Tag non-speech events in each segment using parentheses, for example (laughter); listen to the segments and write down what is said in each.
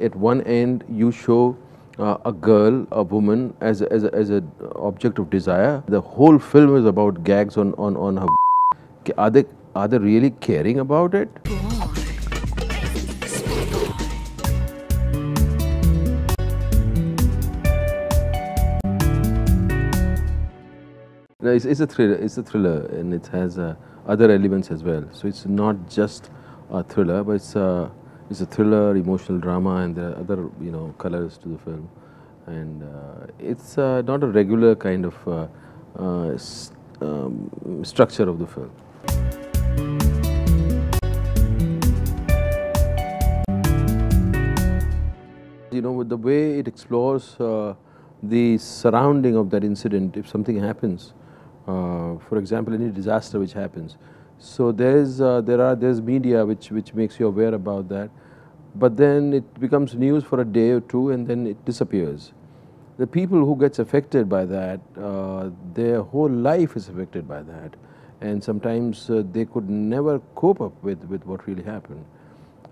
At one end, you show uh, a girl, a woman, as a, as a, as a object of desire. The whole film is about gags on on on her. Are they are they really caring about it? No, it's, it's a thriller. It's a thriller, and it has uh, other elements as well. So it's not just a thriller, but it's a it's a thriller, emotional drama, and there are other you know colors to the film. And uh, it's uh, not a regular kind of uh, uh, um, structure of the film. You know, with the way it explores uh, the surrounding of that incident, if something happens, uh, for example, any disaster which happens. So there's uh, there are there's media which which makes you aware about that, but then it becomes news for a day or two and then it disappears. The people who gets affected by that, uh, their whole life is affected by that, and sometimes uh, they could never cope up with with what really happened.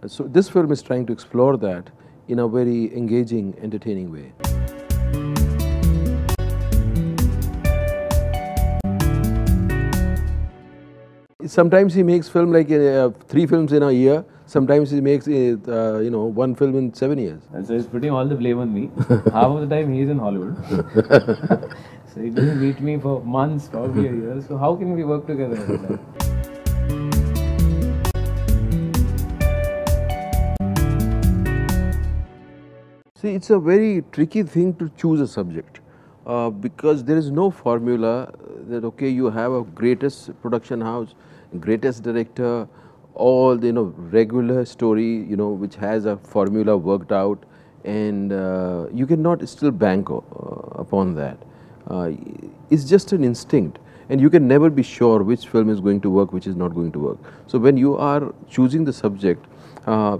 So this film is trying to explore that in a very engaging, entertaining way. Sometimes he makes film like uh, three films in a year. Sometimes he makes it, uh, you know one film in seven years. And so he's putting all the blame on me. (laughs) Half of the time he's in Hollywood. (laughs) so he doesn't meet me for months, probably a year. So how can we work together? See, it's a very tricky thing to choose a subject uh, because there is no formula that okay, you have a greatest production house, greatest director, all the you know regular story you know which has a formula worked out, and uh, you cannot still bank uh, upon that. Uh, it's just an instinct, and you can never be sure which film is going to work, which is not going to work. So when you are choosing the subject, uh,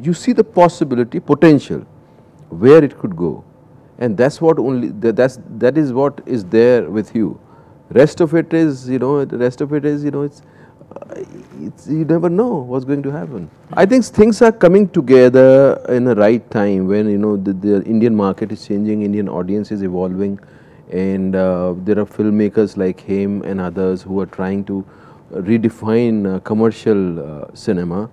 you see the possibility, potential where it could go and that's what only that, that's that is what is there with you rest of it is you know the rest of it is you know it's you never know what's going to happen i think things are coming together in the right time when you know the, the indian market is changing indian audience is evolving and uh, there are filmmakers like him and others who are trying to redefine uh, commercial uh, cinema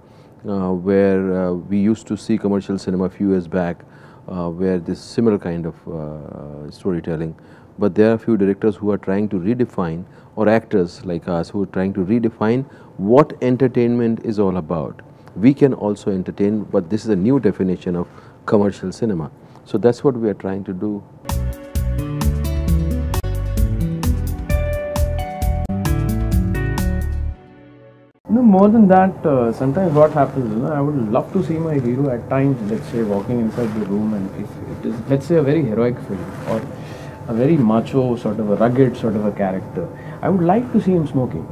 uh, where uh, we used to see commercial cinema a few years back uh, where this similar kind of storytelling. But there are a few directors who are trying to redefine, or actors like us who are trying to redefine what entertainment is all about. We can also entertain, but this is a new definition of commercial cinema. So that's what we are trying to do. No, more than that, uh, sometimes what happens, you know, I would love to see my hero at times, let's say, walking inside the room and if it is, let's say, a very heroic film or a very macho, sort of a rugged sort of a character, I would like to see him smoking.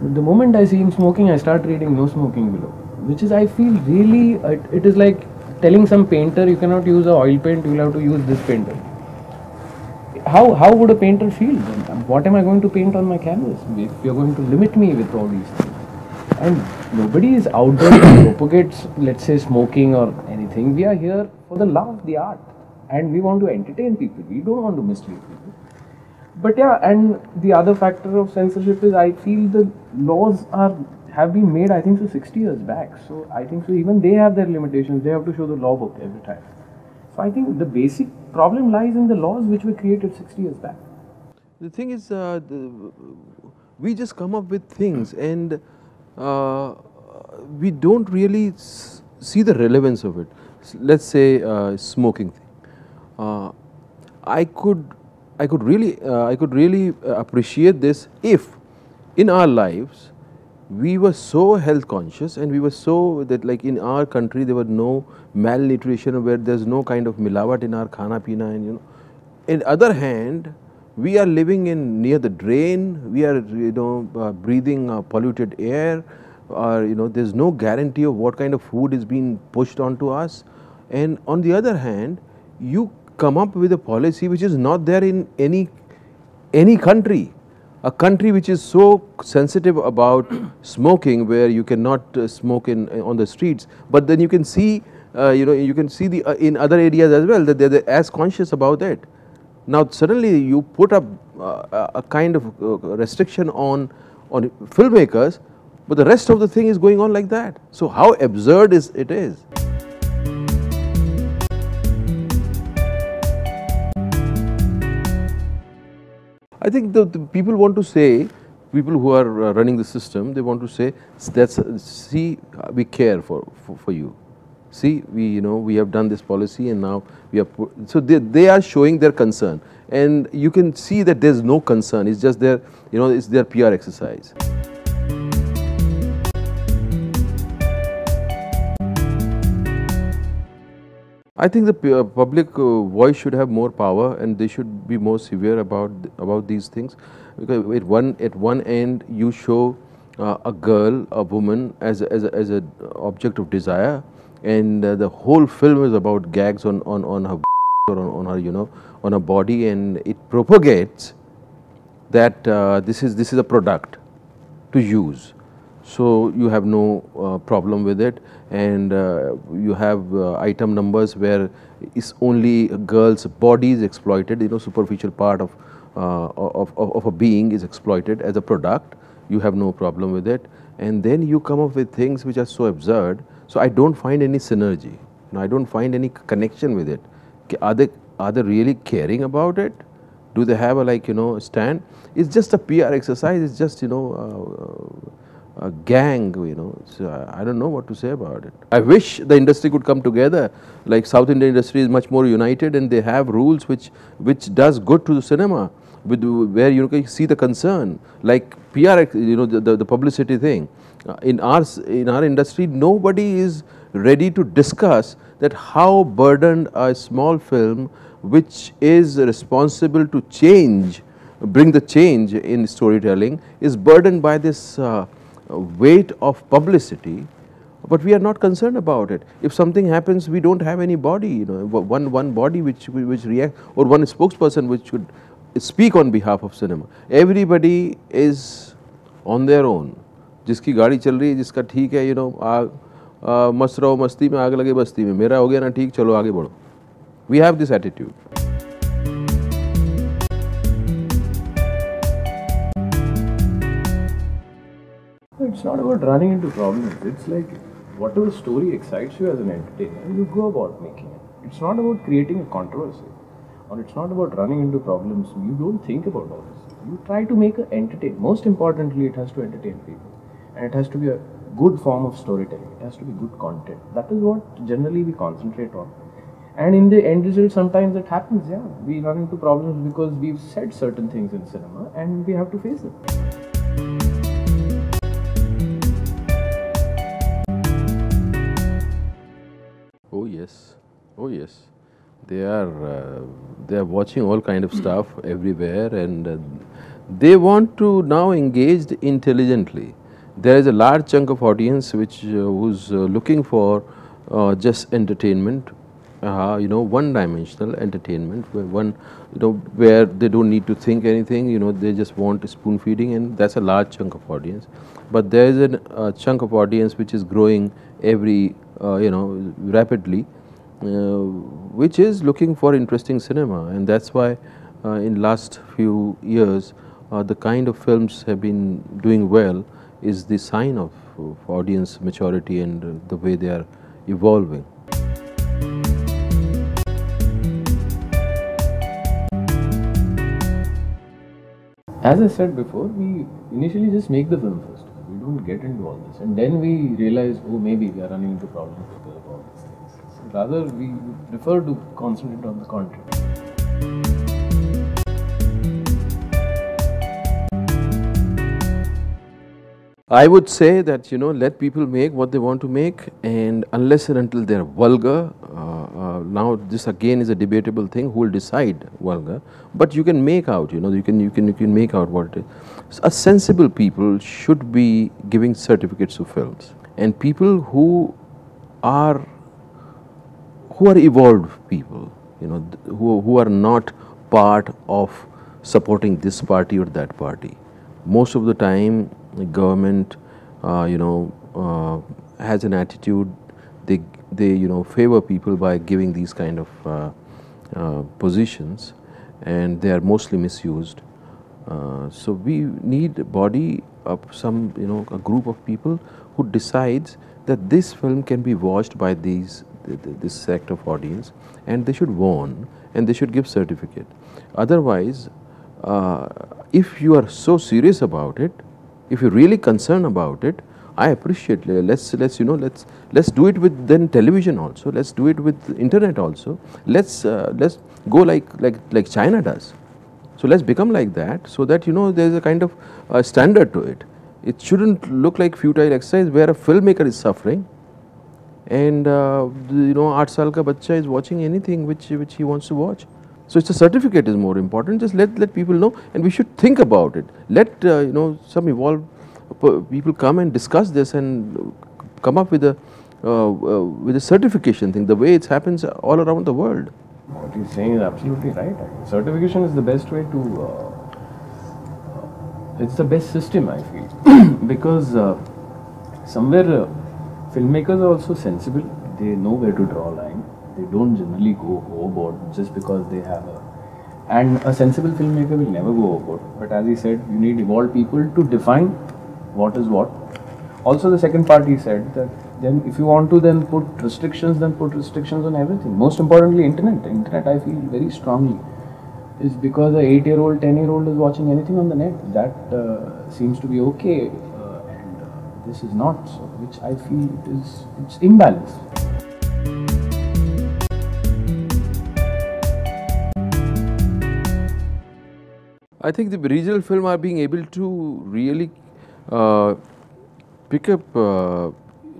The moment I see him smoking, I start reading no smoking below, which is, I feel really, it, is like telling some painter you cannot use a oil paint, you will have to use this painter how how would a painter feel? What am I going to paint on my canvas if you're going to limit me with all these things? And nobody is out there to (coughs) propagate, let's say, smoking or anything. We are here for the love of the art, and we want to entertain people. We don't want to mislead people. But yeah, and the other factor of censorship is I feel the laws are have been made. I think so 60 years back. So I think so even they have their limitations. They have to show the law book every time. So I think the basic problem lies in the laws which were created 60 years back. The thing is, uh, the, we just come up with things and uh, we don't really see the relevance of it. Let's say uh, smoking I could, I could really, uh, I could really uh, appreciate this if, in our lives, we were so health conscious and we were so that like in our country there were no malnutrition where there's no kind of milawat in our khana pina and you know. In other hand we are living in near the drain. We are you know uh, breathing uh, polluted air. Or you know there's no guarantee of what kind of food is being pushed onto us. And on the other hand you come up with a policy which is not there in any any country a country which is so sensitive about (clears throat) smoking where you cannot uh, smoke in on the streets but then you can see uh, you know, you can see the uh, in other areas as well that they're, they're as conscious about that. Now suddenly you put up uh, a kind of uh, restriction on on filmmakers, but the rest of the thing is going on like that. So how absurd is it is? I think the, the, people want to say, people who are uh, running the system, they want to say, that's, see, we care for, for, for, you. See, we, you know, we have done this policy and now we are, so they, they are showing their concern. And you can see that there's no concern, it's just their, you know, it's their PR exercise. I think the uh, public uh, voice should have more power and they should be more severe about about these things. Because at one at one end you show uh, a girl a woman as as a, as a object of desire and uh, the whole film is about gags on on on her (laughs) or on, on, her you know on her body and it propagates that uh, this is this is a product to use so you have no uh, problem with it. And uh, you have uh, item numbers where it's only a girl's body is exploited. You know superficial part of, uh, of, of, of, a being is exploited as a product. You have no problem with it. And then you come up with things which are so absurd. So I don't find any synergy. You know, I don't find any connection with it. Are they are they really caring about it? Do they have a like you know stand? It's just a PR exercise. It's just you know uh, a gang, you know. So I don't know what to say about it. I wish the industry could come together. Like South Indian industry is much more united, and they have rules which which does good to the cinema, with where you can see the concern. Like PR, you know, the, the, the publicity thing. Uh, in our in our industry, nobody is ready to discuss that how burdened a small film, which is responsible to change, bring the change in storytelling, is burdened by this. Uh, weight of publicity, but we are not concerned about it. If something happens, we don't have any body, you know, one, one body which, which react or one spokesperson which should speak on behalf of cinema. Everybody is on their own. जिसकी गाड़ी चल रही है जिसका ठीक है you know आग मस्त रहो मस्ती में आग लगे बस्ती में मेरा हो गया ना ठीक चलो आगे बढ़ो we have this attitude It's not about running into problems. It's like whatever story excites you as an entertainer, you go about making it. It's not about creating a controversy or it's not about running into problems. You don't think about all this. You try to make it entertain. Most importantly, it has to entertain people. And it has to be a good form of storytelling. It has to be good content. That is what generally we concentrate on. And in the end result, sometimes it happens, yeah. We run into problems because we've said certain things in cinema and we have to face it. Oh yes. They are uh, they are watching all kind of stuff (clears throat) everywhere, and uh, they want to now engage intelligently. There is a large chunk of audience which uh, who's uh, looking for uh, just entertainment, uh, you know, one-dimensional entertainment, where one, you know, where they don't need to think anything, you know, they just want spoon feeding, and that's a large chunk of audience. But there is a chunk of audience which is growing every uh, you know rapidly which is looking for interesting cinema and that's why uh, in last few years the kind of films have been doing well is the sign of, of audience maturity and the way they are evolving. As I said before, we initially just make the film first We don't get into all this. And then we realize, oh, maybe we are running into problems rather, we prefer to concentrate on the content. I would say that you know let people make what they want to make and unless and until they are vulgar, uh, uh, now this again is a debatable thing who will decide vulgar, but you can make out you know you can you can you can make out what it is. A sensible people should be giving certificates to films and people who are who are evolved people you know who, who are not part of supporting this party or that party. Most of the time the government, uh, you know, uh, has an attitude. They they you know favor people by giving these kind of uh, uh, positions, and they are mostly misused. Uh, so we need a body of some you know a group of people who decides that this film can be watched by these th- th- this sect of audience, and they should warn and they should give certificate. Otherwise, uh, if you are so serious about it, if you're really concerned about it, I appreciate. le- Let's let's you know let's let's do it with then television also. Let's do it with internet also. Let's uh, let's go like like like China does. So let's become like that, so that you know there's a kind of uh, standard to it. It shouldn't look like futile exercise where a filmmaker is suffering, and uh, you know 8 saal ka bachcha is watching anything which which he wants to watch. So it's a certificate is more important. Just let let people know and we should think about it. Let uh, you know some evolved people come and discuss this and come up with a uh, uh, with a certification thing the way it happens all around the world. What you're saying is absolutely right. Certification is the best way to uh, uh, it's the best system i feel. (clears throat) Because somewhere filmmakers are also sensible. They know where to draw a line. They don't generally go overboard just because they have a. And a sensible filmmaker will never go overboard. But as he said, you need evolved people to define what is what. Also, the second part he said that then if you want to then put restrictions, then put restrictions on everything. Most importantly, internet. Internet, I feel very strongly, is because a eight-year-old, ten-year-old is watching anything on the net. That uh, seems to be okay, this is not. So, which I feel it is it's imbalanced. I think the regional film are being able to really uh, pick up uh,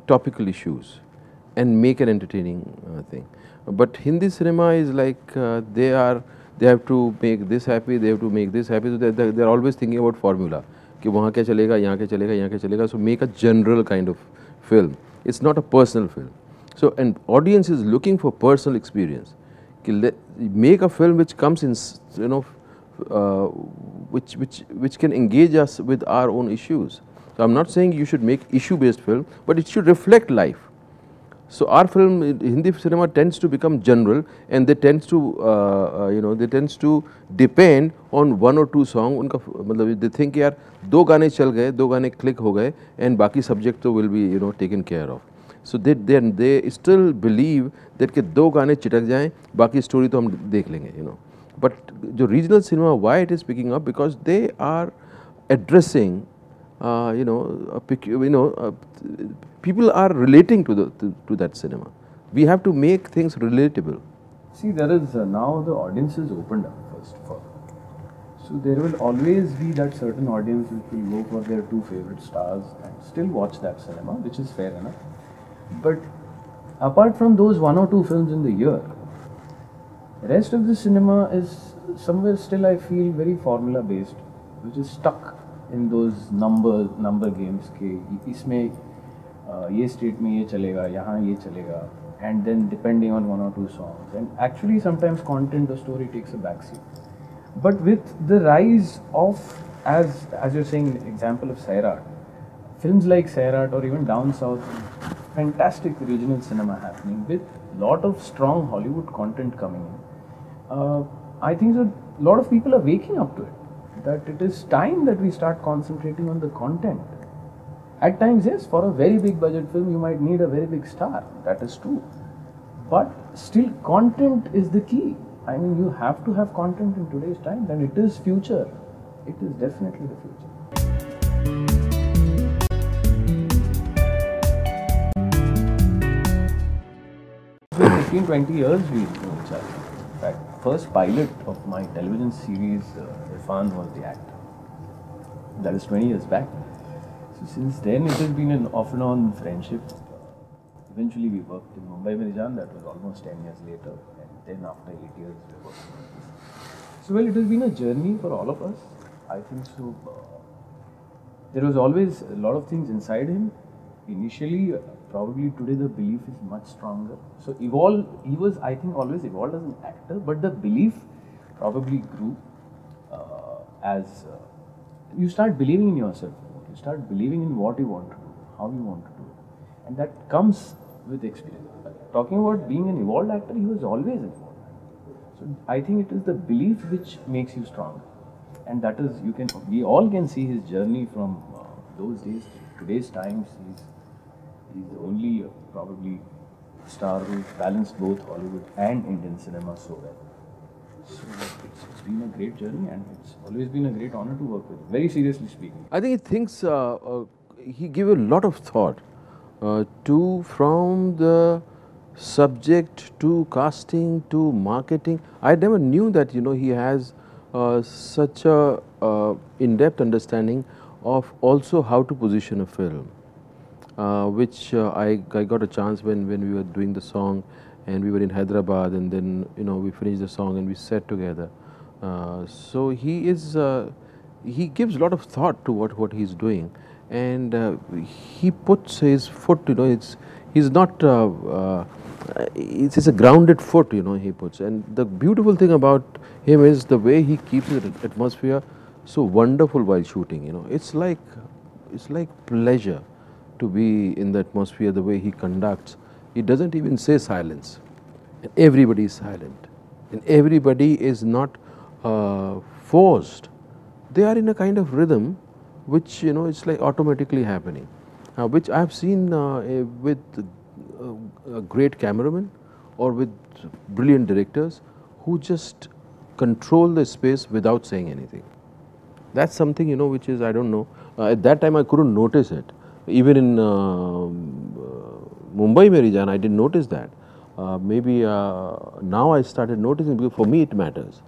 topical issues and make an entertaining uh, thing. But Hindi cinema is like uh, they are they have to make this happy, they have to make this happy. So they they they are always thinking about formula. कि वहाँ क्या चलेगा यहाँ क्या चलेगा यहाँ क्या चलेगा so make a general kind of film it's not a personal film so an audience is looking for personal experience कि let, make a film which comes in s- you know uh, which which which can engage us with our own issues. So I'm not saying you should make issue-based film, but it should reflect life. So our film, in- Hindi cinema tends to become general, and they tends to uh, uh, you know they tends to depend on one or two song. उनका फ- मतलब they think यार दो गाने चल गए दो गाने क्लिक हो गए एंड बाकी सब्जेक्ट तो will be you know taken care of so they then they still believe that के दो गाने चिटक जाएँ बाकी स्टोरी तो हम देख लेंगे यू नो बट जो regional cinema why it is picking up because they are addressing you know you know people are relating to the to, to, that cinema. We have to make things relatable. See, there is uh, now the audience is opened. So there will always be that certain audience which will go for their two favorite stars and still watch that cinema, which is fair enough. But apart from those one or two films in the year, rest of the cinema is somewhere still I feel very formula based, which is stuck in those number number games के इसमें uh, ये state में ये चलेगा यहाँ ये चलेगा and then depending on one or two songs and actually sometimes content the story takes a backseat but with the rise of as as you're saying example of Sairat films like Sairat or even down south fantastic regional cinema happening with lot of strong Hollywood content coming in uh, I think a lot of people are waking up to it that it is time that we start concentrating on the content at times, yes, for a very big budget film, you might need a very big star. That is true. But still, content is the key. I mean, you have to have content in today's time, and it is future. It is definitely the future. So 15, 20 years we each other. In fact, first pilot of my television series, uh, Irrfan was the actor. That is 20 years back. So since then, it has been an off and on friendship. Eventually, we worked in Mumbai Meri Jaan. That was almost 10 years later, and then after eight years, we were. So well, it has been a journey for all of us. I think so. Uh, there was always a lot of things inside him. Initially, uh, probably today the belief is much stronger. So evolve. He was, I think, always evolved as an actor, but the belief probably grew uh, as uh, you start believing in yourself. You start believing in what you want to do, how you want to do it, and that comes with experience. talking about being an evolved actor, he was always evolved. So I think it is the belief which makes you strong, and that is you can we all can see his journey from uh, those days to today's times. He's he's the only uh, probably star who balanced both Hollywood and Indian cinema so well. So it's, it's been a great journey, and it's always been a great honor to work with. him, Very seriously speaking. I think he thinks uh, uh, he gave a lot of thought to from the subject to casting to marketing. I never knew that you know he has uh, such a uh, in-depth understanding of also how to position a film, uh, which uh, I, I got a chance when when we were doing the song and we were in Hyderabad and then you know we finished the song and we sat together. Uh, so he is uh, he gives a lot of thought to what what he's doing and uh, he puts his foot you know it's he's not uh, uh, it's, it's a grounded foot you know he puts. And the beautiful thing about him is the way he keeps the atmosphere so wonderful while shooting you know. It's like it's like pleasure to be in the atmosphere the way he conducts. He doesn't even say silence. And everybody is silent. And everybody is not uh, forced. They are in a kind of rhythm which you know it's like automatically happening. Uh, which i have seen uh, eh, with uh, a great cameraman or with brilliant directors who just control the space without saying anything. That's something you know which is i don't know. Uh, at that time i couldn't notice it. Even in uh, mumbai meri jaan i didn't notice that. Uh, maybe uh, now i started noticing because for me it matters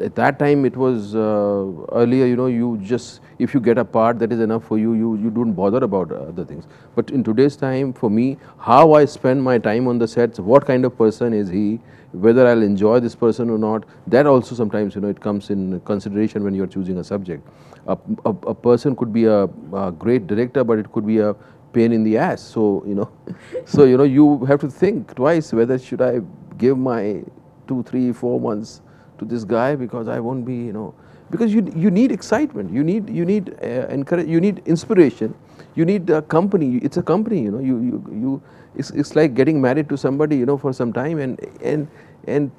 at that time it was uh, earlier you know you just if you get a part that is enough for you you you don't bother about other things. But in today's time for me how i spend my time on the sets what kind of person is he whether i'll enjoy this person or not that also sometimes you know it comes in consideration when you're choosing a subject. A, a, a person could be a, a great director but it could be a pain in the ass. So you know (laughs) so you know you have to think twice whether should i give my two three four months to this guy because I won't be, you know, because you you need excitement, you need you need uh, encourage, you need inspiration, you need a company. It's a company, you know. You you you. It's it's like getting married to somebody, you know, for some time, and and and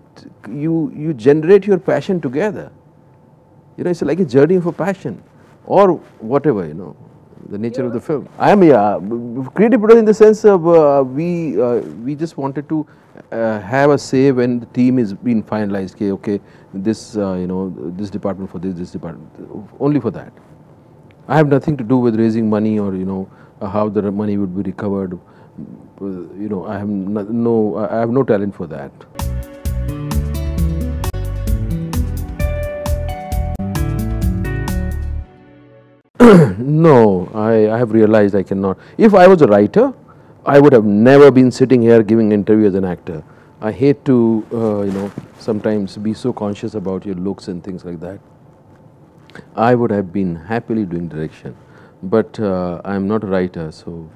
you you generate your passion together. You know, it's like a journey of a passion, or whatever, you know the nature of the film. I am yeah, creative producer in the sense of uh, we uh, we just wanted to uh, have a say when the team is being finalized. Okay, okay, this uh, you know this department for this, this department, only for that. I have nothing to do with raising money or you know how the money would be recovered. Uh, you know, I have no, no I have no talent for that. (coughs) no, I, I have realized I cannot. If I was a writer, I would have never been sitting here giving interview as an actor. I hate to, uh, you know, sometimes be so conscious about your looks and things like that. I would have been happily doing direction, but uh, I am not a writer, so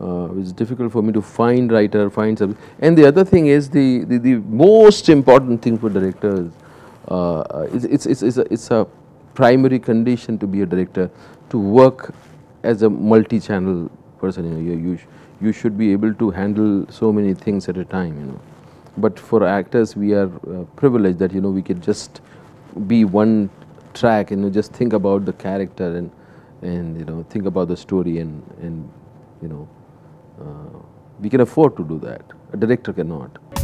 uh, it's difficult for me to find writer, find something. And the other thing is the, the, the most important thing for directors, uh, it's, it's, it's, a, it's a primary condition to be a director to work as a multi-channel person. You know, you, you, sh you should be able to handle so many things at a time. You know, but for actors, we are uh, privileged that you know we can just be one track and you know, just think about the character and and you know think about the story and and you know uh, we can afford to do that. A director cannot.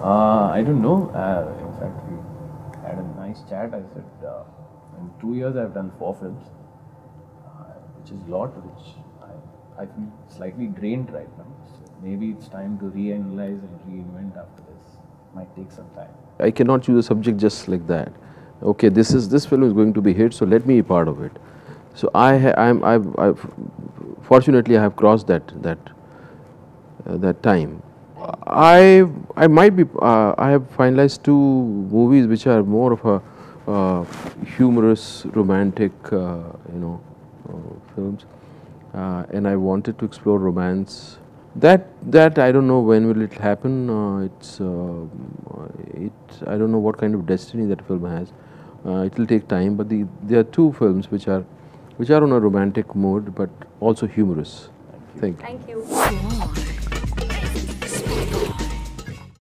Uh, I don't know. Uh, in fact, we had a nice chat. I said, uh, in two years I've done four films, uh, which is a lot, which I, I feel slightly drained right now. So maybe it's time to reanalyze and reinvent after this. Might take some time. I cannot choose a subject just like that. Okay, this is this film is going to be hit, so let me be part of it. So I I'm I've, I've fortunately I have crossed that that uh, that time I I might be uh, I have finalized two movies which are more of a uh, humorous romantic uh, you know uh, films uh, and I wanted to explore romance that that I don't know when will it happen uh, it's it I don't know what kind of destiny that film has it will take time but the there are two films which are which are on a romantic mode but also humorous. Thank you. Thank you.